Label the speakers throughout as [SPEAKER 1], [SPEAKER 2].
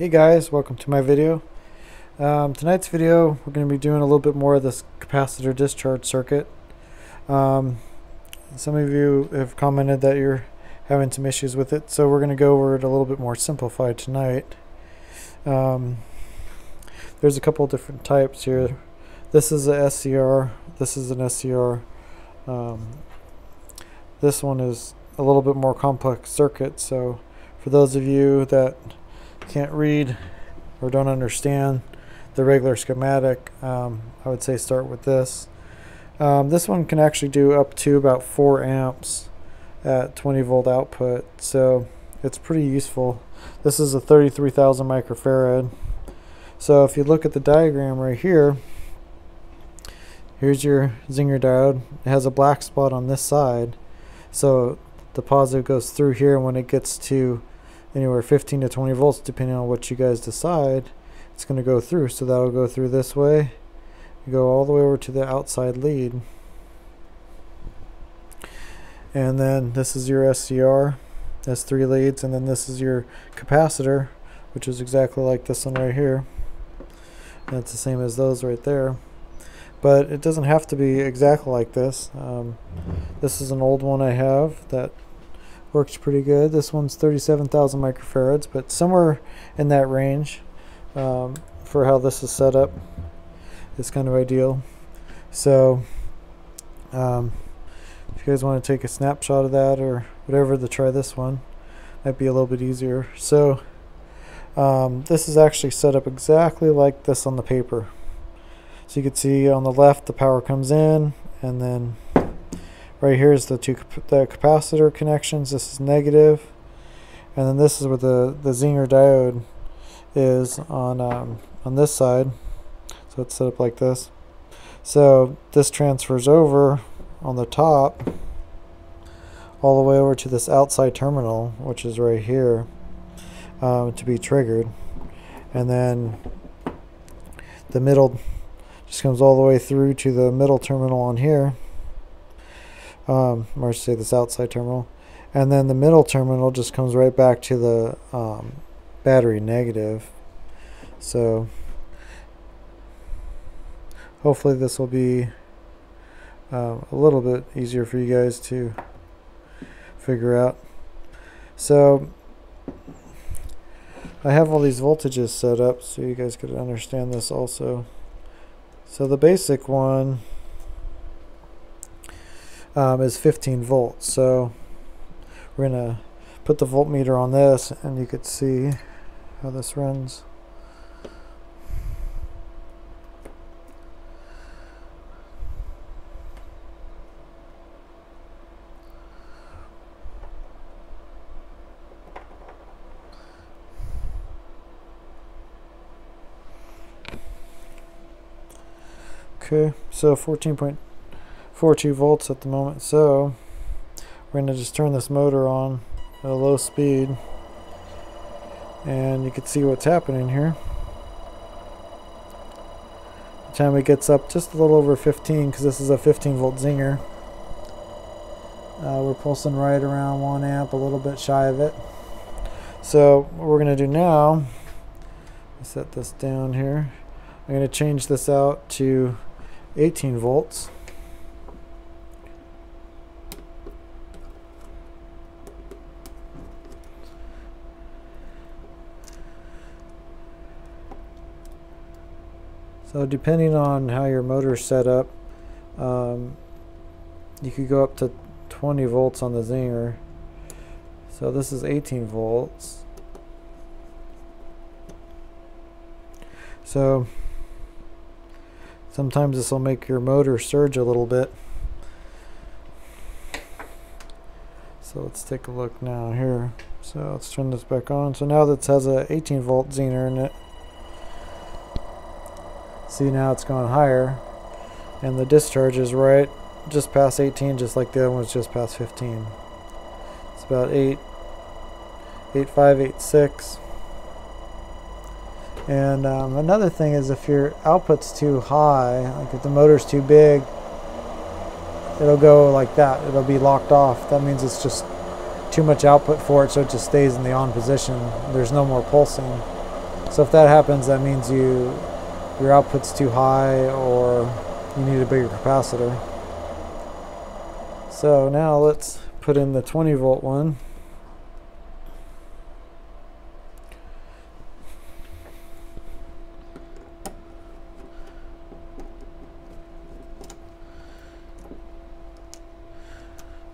[SPEAKER 1] Hey guys, welcome to my video. Um, tonight's video we're going to be doing a little bit more of this capacitor discharge circuit. Um, some of you have commented that you're having some issues with it, so we're going to go over it a little bit more simplified tonight. Um, there's a couple different types here. This is a SCR, this is an SCR. Um, this one is a little bit more complex circuit, so for those of you that can't read or don't understand the regular schematic, um, I would say start with this. Um, this one can actually do up to about 4 amps at 20 volt output, so it's pretty useful. This is a 33,000 microfarad. So if you look at the diagram right here, here's your Zener diode. It has a black spot on this side. So the positive goes through here and when it gets to anywhere 15 to 20 volts depending on what you guys decide it's going to go through. So that'll go through this way go all the way over to the outside lead. And then this is your SCR that's three leads and then this is your capacitor which is exactly like this one right here. That's the same as those right there. But it doesn't have to be exactly like this. Um, this is an old one I have that works pretty good. This one's 37,000 microfarads, but somewhere in that range um, for how this is set up is kind of ideal. So um, if you guys want to take a snapshot of that or whatever to try this one, might be a little bit easier. So um, this is actually set up exactly like this on the paper. So you can see on the left the power comes in and then right here is the two the capacitor connections. This is negative. And then this is where the the Zener diode is on um, on this side. So it's set up like this. So this transfers over on the top all the way over to this outside terminal which is right here um, to be triggered. And then the middle just comes all the way through to the middle terminal on here um, or say this outside terminal. And then the middle terminal just comes right back to the um, battery negative. So hopefully this will be um, a little bit easier for you guys to figure out. So I have all these voltages set up so you guys could understand this also. So the basic one um, is 15 volts. So we're going to put the voltmeter on this and you could see how this runs. Okay, so 14.2 42 volts at the moment so we're going to just turn this motor on at a low speed. And you can see what's happening here. The time it gets up just a little over 15 because this is a 15 volt Zener. Uh, we're pulsing right around 1 amp a little bit shy of it. So what we're going to do now set this down here. I'm going to change this out to 18 volts So depending on how your motor is set up, um, you could go up to 20 volts on the Zener. So this is 18 volts. So sometimes this will make your motor surge a little bit. So let's take a look now here. So let's turn this back on. So now this has a 18 volt Zener in it. See now it's gone higher and the discharge is right just past 18 just like the other one was just past 15. It's about 8, 8, 5, 8, 6. And um, another thing is if your output's too high, like if the motor's too big, it'll go like that. It'll be locked off. That means it's just too much output for it, so it just stays in the on position. There's no more pulsing. So if that happens, that means you your output's too high or you need a bigger capacitor. So now let's put in the 20 volt one.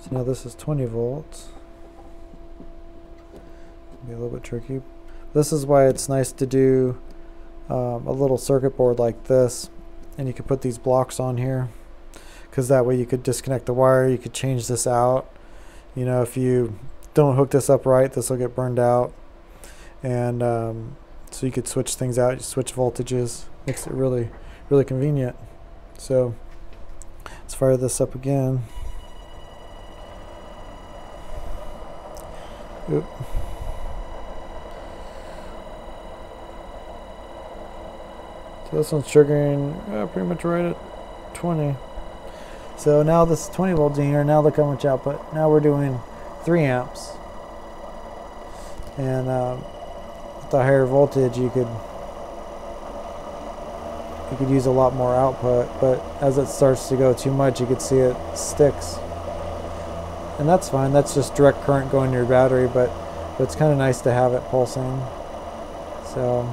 [SPEAKER 1] So now this is 20 volts. Be a little bit tricky. This is why it's nice to do um, a little circuit board like this and you could put these blocks on here because that way you could disconnect the wire you could change this out. You know if you don't hook this up right this will get burned out. And um, so you could switch things out switch voltages makes it really really convenient. So let's fire this up again. Oop. So this one's triggering uh, pretty much right at 20. So now this is 20 volt here. Now look how much output. Now we're doing 3 amps. And uh, with the higher voltage, you could you could use a lot more output. But as it starts to go too much, you could see it sticks. And that's fine. That's just direct current going to your battery. But, but it's kind of nice to have it pulsing. So.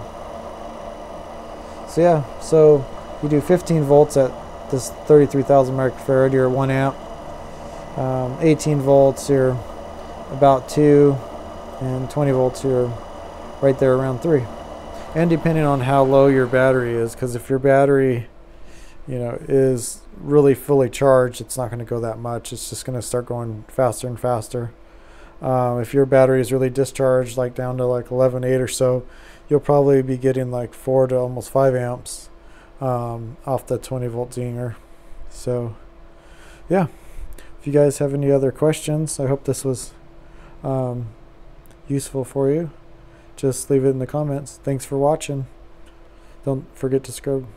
[SPEAKER 1] So yeah, so you do 15 volts at this 33,000 microfarad, you're 1 amp. Um, 18 volts, you're about 2. And 20 volts, you're right there around 3. And depending on how low your battery is, because if your battery, you know, is really fully charged, it's not going to go that much. It's just going to start going faster and faster. Um, if your battery is really discharged, like down to like 11.8 or so, you'll probably be getting like four to almost five amps um, off the 20 volt Zener. So, yeah. If you guys have any other questions, I hope this was um, useful for you. Just leave it in the comments. Thanks for watching. Don't forget to subscribe.